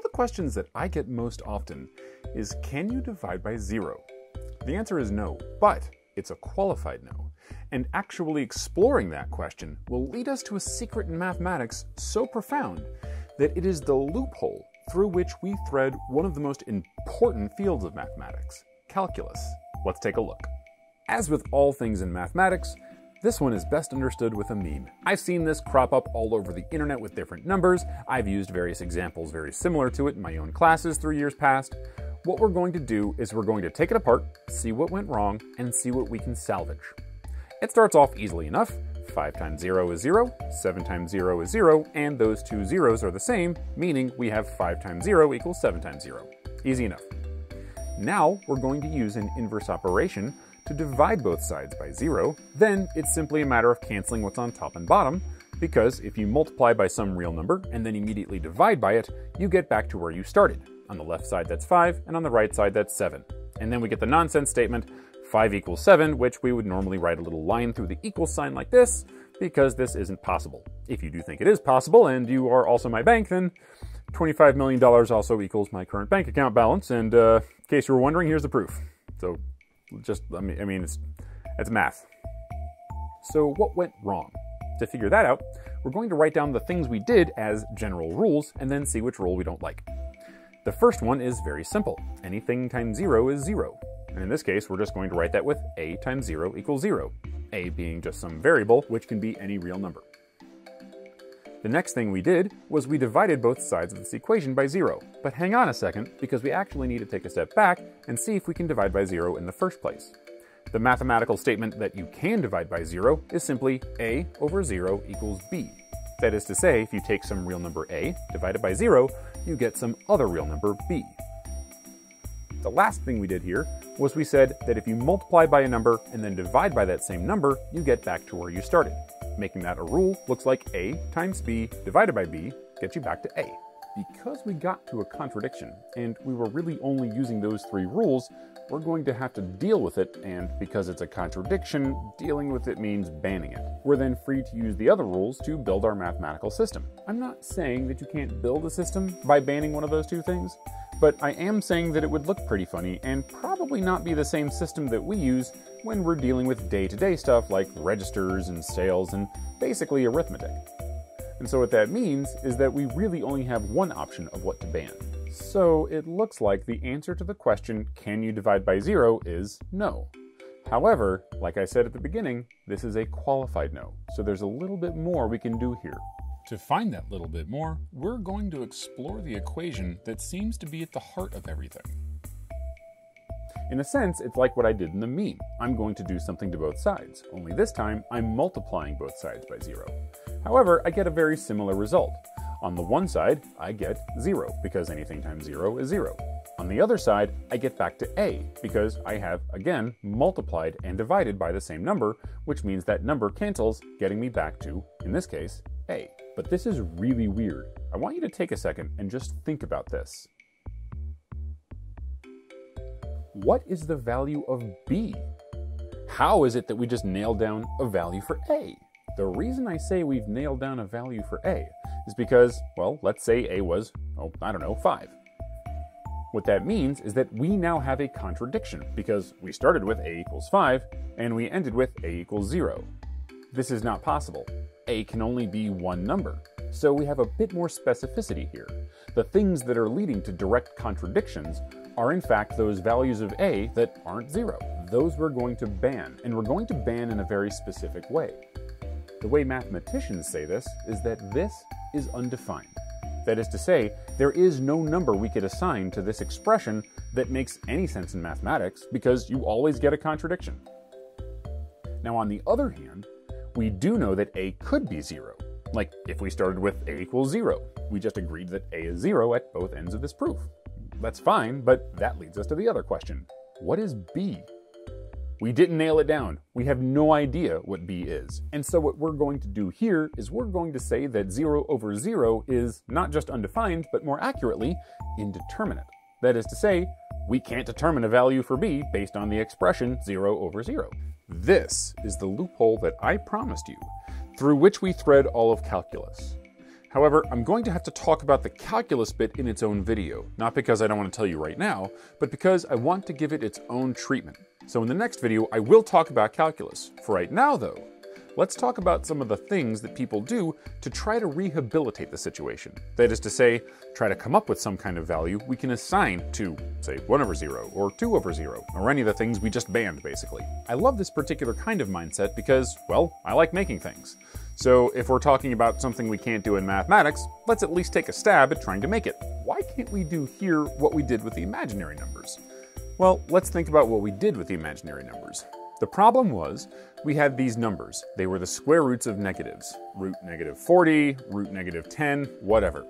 of the questions that I get most often is can you divide by zero? The answer is no, but it's a qualified no. And actually exploring that question will lead us to a secret in mathematics so profound that it is the loophole through which we thread one of the most important fields of mathematics calculus. Let's take a look. As with all things in mathematics, this one is best understood with a meme. I've seen this crop up all over the internet with different numbers. I've used various examples very similar to it in my own classes three years past. What we're going to do is we're going to take it apart, see what went wrong, and see what we can salvage. It starts off easily enough. 5 times 0 is 0, 7 times 0 is 0, and those two zeros are the same, meaning we have 5 times 0 equals 7 times 0. Easy enough. Now we're going to use an inverse operation to divide both sides by 0. Then it's simply a matter of canceling what's on top and bottom, because if you multiply by some real number and then immediately divide by it, you get back to where you started. On the left side that's 5, and on the right side that's 7. And then we get the nonsense statement 5 equals 7, which we would normally write a little line through the equal sign like this, because this isn't possible. If you do think it is possible, and you are also my bank, then $25 million also equals my current bank account balance, and uh, in case you were wondering, here's the proof. So just, I mean, I mean it's, it's math. So what went wrong? To figure that out, we're going to write down the things we did as general rules, and then see which rule we don't like. The first one is very simple. Anything times zero is zero. And in this case, we're just going to write that with a times 0 equals 0, a being just some variable, which can be any real number. The next thing we did was we divided both sides of this equation by 0. But hang on a second, because we actually need to take a step back and see if we can divide by 0 in the first place. The mathematical statement that you can divide by 0 is simply a over 0 equals b. That is to say, if you take some real number a, divide it by 0, you get some other real number b. The last thing we did here was we said that if you multiply by a number and then divide by that same number, you get back to where you started. Making that a rule looks like a times b divided by b gets you back to a. Because we got to a contradiction, and we were really only using those three rules, we're going to have to deal with it, and because it's a contradiction, dealing with it means banning it. We're then free to use the other rules to build our mathematical system. I'm not saying that you can't build a system by banning one of those two things, but I am saying that it would look pretty funny and probably not be the same system that we use when we're dealing with day to day stuff like registers and sales and basically arithmetic. And so what that means is that we really only have one option of what to ban. So it looks like the answer to the question, can you divide by zero, is no. However, like I said at the beginning, this is a qualified no, so there's a little bit more we can do here. To find that little bit more, we're going to explore the equation that seems to be at the heart of everything. In a sense, it's like what I did in the meme. I'm going to do something to both sides, only this time I'm multiplying both sides by zero. However, I get a very similar result. On the one side, I get zero, because anything times zero is zero. On the other side, I get back to a, because I have, again, multiplied and divided by the same number, which means that number cancels, getting me back to, in this case, But this is really weird. I want you to take a second and just think about this. What is the value of b? How is it that we just nailed down a value for a? The reason I say we've nailed down a value for a is because, well, let's say a was, oh, I don't know, 5. What that means is that we now have a contradiction because we started with a equals 5 and we ended with a equals 0. This is not possible a can only be one number. So we have a bit more specificity here. The things that are leading to direct contradictions are in fact those values of a that aren't zero. Those we're going to ban, and we're going to ban in a very specific way. The way mathematicians say this is that this is undefined. That is to say, there is no number we could assign to this expression that makes any sense in mathematics because you always get a contradiction. Now, on the other hand, we do know that a could be 0. Like if we started with a equals 0. We just agreed that a is 0 at both ends of this proof. That's fine, but that leads us to the other question. What is b? We didn't nail it down. We have no idea what b is. And so what we're going to do here is we're going to say that 0 over 0 is not just undefined, but more accurately, indeterminate. That is to say, we can't determine a value for b based on the expression 0 over 0. This is the loophole that I promised you, through which we thread all of calculus. However, I'm going to have to talk about the calculus bit in its own video, not because I don't want to tell you right now, but because I want to give it its own treatment. So in the next video, I will talk about calculus. For right now, though, let's talk about some of the things that people do to try to rehabilitate the situation. That is to say, try to come up with some kind of value we can assign to, say, 1 over 0, or 2 over 0, or any of the things we just banned, basically. I love this particular kind of mindset because, well, I like making things. So if we're talking about something we can't do in mathematics, let's at least take a stab at trying to make it. Why can't we do here what we did with the imaginary numbers? Well, let's think about what we did with the imaginary numbers. The problem was we had these numbers. They were the square roots of negatives. Root negative 40, root negative 10, whatever.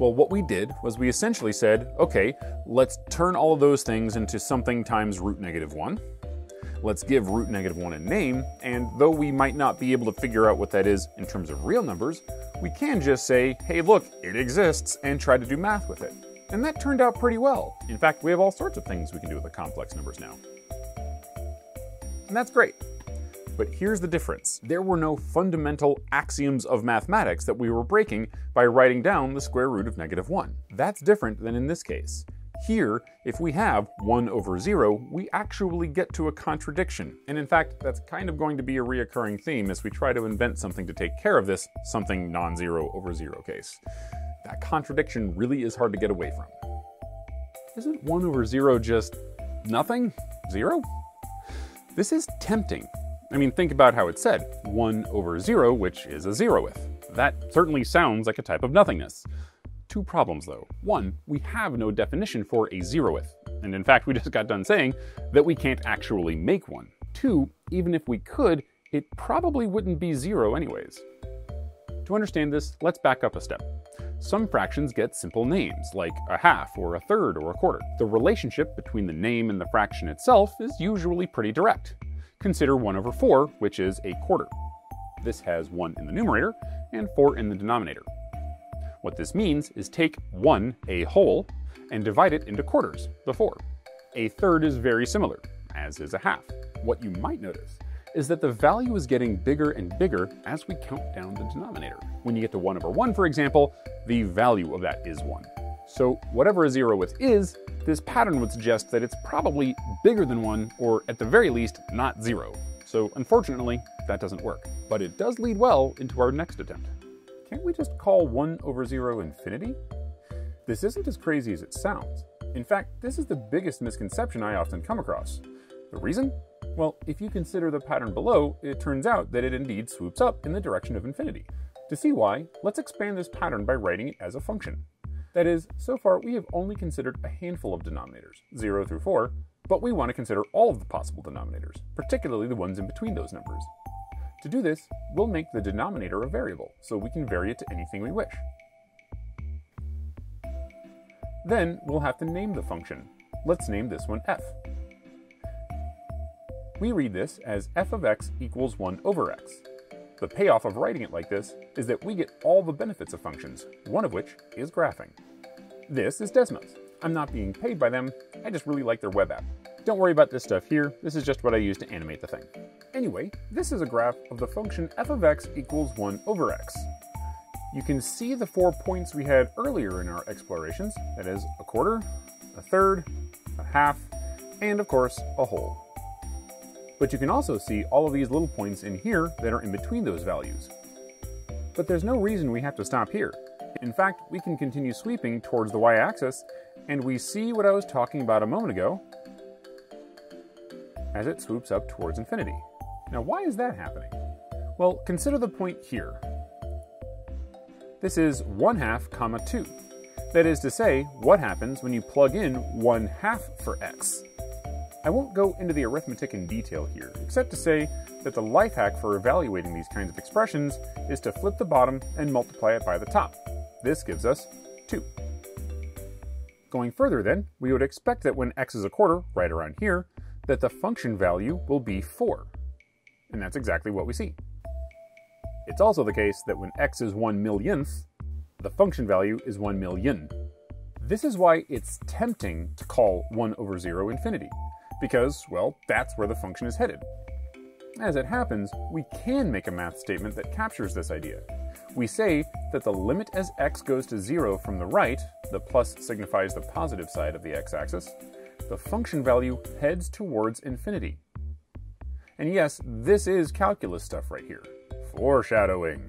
Well, what we did was we essentially said, okay, let's turn all of those things into something times root negative 1. Let's give root negative 1 a name, and though we might not be able to figure out what that is in terms of real numbers, we can just say, hey, look, it exists, and try to do math with it. And that turned out pretty well. In fact, we have all sorts of things we can do with the complex numbers now. And that's great. But here's the difference. There were no fundamental axioms of mathematics that we were breaking by writing down the square root of negative 1. That's different than in this case. Here, if we have 1 over 0, we actually get to a contradiction. And in fact, that's kind of going to be a reoccurring theme as we try to invent something to take care of this something non-zero over 0 case. That contradiction really is hard to get away from. Isn't 1 over 0 just nothing? Zero? This is tempting. I mean, think about how it's said 1 over 0, which is a zeroth. That certainly sounds like a type of nothingness. Two problems though. One, we have no definition for a zeroth, and in fact, we just got done saying that we can't actually make one. Two, even if we could, it probably wouldn't be zero anyways. To understand this, let's back up a step. Some fractions get simple names, like a half or a third or a quarter. The relationship between the name and the fraction itself is usually pretty direct. Consider 1 over 4, which is a quarter. This has 1 in the numerator and 4 in the denominator. What this means is take 1, a whole, and divide it into quarters, the 4. A third is very similar, as is a half. What you might notice is that the value is getting bigger and bigger as we count down the denominator. When you get to 1 over 1, for example, the value of that is 1. So whatever a zeroth is, this pattern would suggest that it's probably bigger than 1, or at the very least, not 0. So unfortunately, that doesn't work. But it does lead well into our next attempt. Can't we just call 1 over 0 infinity? This isn't as crazy as it sounds. In fact, this is the biggest misconception I often come across. The reason? Well, if you consider the pattern below, it turns out that it indeed swoops up in the direction of infinity. To see why, let's expand this pattern by writing it as a function. That is, so far we have only considered a handful of denominators, 0 through 4, but we want to consider all of the possible denominators, particularly the ones in between those numbers. To do this, we'll make the denominator a variable, so we can vary it to anything we wish. Then we'll have to name the function. Let's name this one f. We read this as f of x equals 1 over x. The payoff of writing it like this is that we get all the benefits of functions, one of which is graphing. This is Desmos. I'm not being paid by them, I just really like their web app. Don't worry about this stuff here, this is just what I use to animate the thing. Anyway, this is a graph of the function f of x equals 1 over x. You can see the four points we had earlier in our explorations, that is, a quarter, a third, a half, and of course, a whole. But you can also see all of these little points in here that are in between those values. But there's no reason we have to stop here. In fact, we can continue sweeping towards the y-axis, and we see what I was talking about a moment ago as it swoops up towards infinity. Now why is that happening? Well, consider the point here. This is 1 half comma 2. That is to say, what happens when you plug in 1 half for x. I won't go into the arithmetic in detail here, except to say that the life hack for evaluating these kinds of expressions is to flip the bottom and multiply it by the top. This gives us 2. Going further then, we would expect that when x is a quarter, right around here, that the function value will be 4. And that's exactly what we see. It's also the case that when x is 1 millionth, the function value is 1 million. This is why it's tempting to call 1 over 0 infinity because, well, that's where the function is headed. As it happens, we can make a math statement that captures this idea. We say that the limit as x goes to 0 from the right, the plus signifies the positive side of the x-axis, the function value heads towards infinity. And yes, this is calculus stuff right here. Foreshadowing.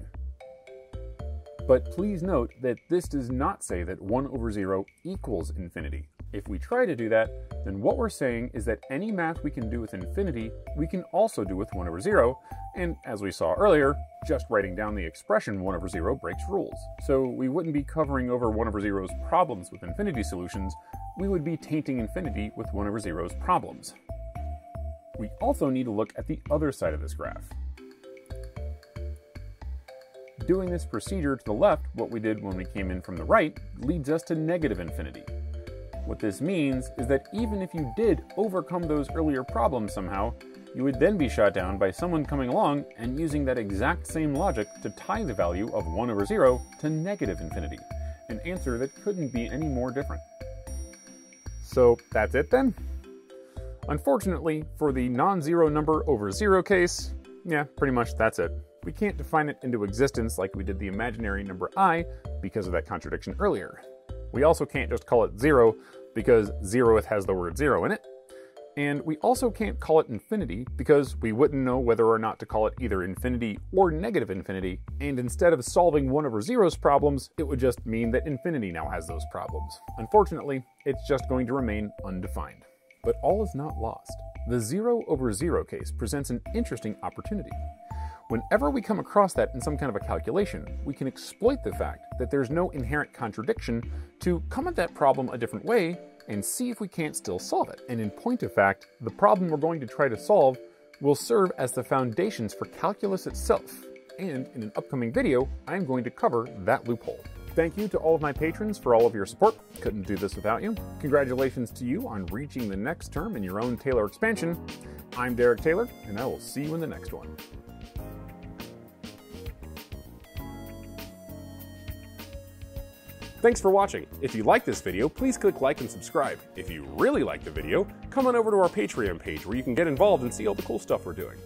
But please note that this does not say that 1 over 0 equals infinity. If we try to do that, then what we're saying is that any math we can do with infinity, we can also do with 1 over 0, and as we saw earlier, just writing down the expression 1 over 0 breaks rules. So we wouldn't be covering over 1 over 0's problems with infinity solutions, we would be tainting infinity with 1 over 0's problems. We also need to look at the other side of this graph. Doing this procedure to the left, what we did when we came in from the right, leads us to negative infinity. What this means is that even if you did overcome those earlier problems somehow, you would then be shot down by someone coming along and using that exact same logic to tie the value of 1 over 0 to negative infinity, an answer that couldn't be any more different. So that's it then? Unfortunately, for the non-zero number over zero case, yeah, pretty much that's it. We can't define it into existence like we did the imaginary number i because of that contradiction earlier. We also can't just call it zero because zeroth has the word zero in it. And we also can't call it infinity because we wouldn't know whether or not to call it either infinity or negative infinity. And instead of solving 1 over zero's problems, it would just mean that infinity now has those problems. Unfortunately, it's just going to remain undefined. But all is not lost. The 0 over 0 case presents an interesting opportunity. Whenever we come across that in some kind of a calculation, we can exploit the fact that there's no inherent contradiction to come at that problem a different way and see if we can't still solve it. And in point of fact, the problem we're going to try to solve will serve as the foundations for calculus itself. And in an upcoming video, I'm going to cover that loophole. Thank you to all of my patrons for all of your support. Couldn't do this without you. Congratulations to you on reaching the next term in your own Taylor expansion. I'm Derrick Taylor, and I will see you in the next one. Thanks for watching. If you like this video, please click like and subscribe. If you really like the video, come on over to our Patreon page where you can get involved and see all the cool stuff we're doing.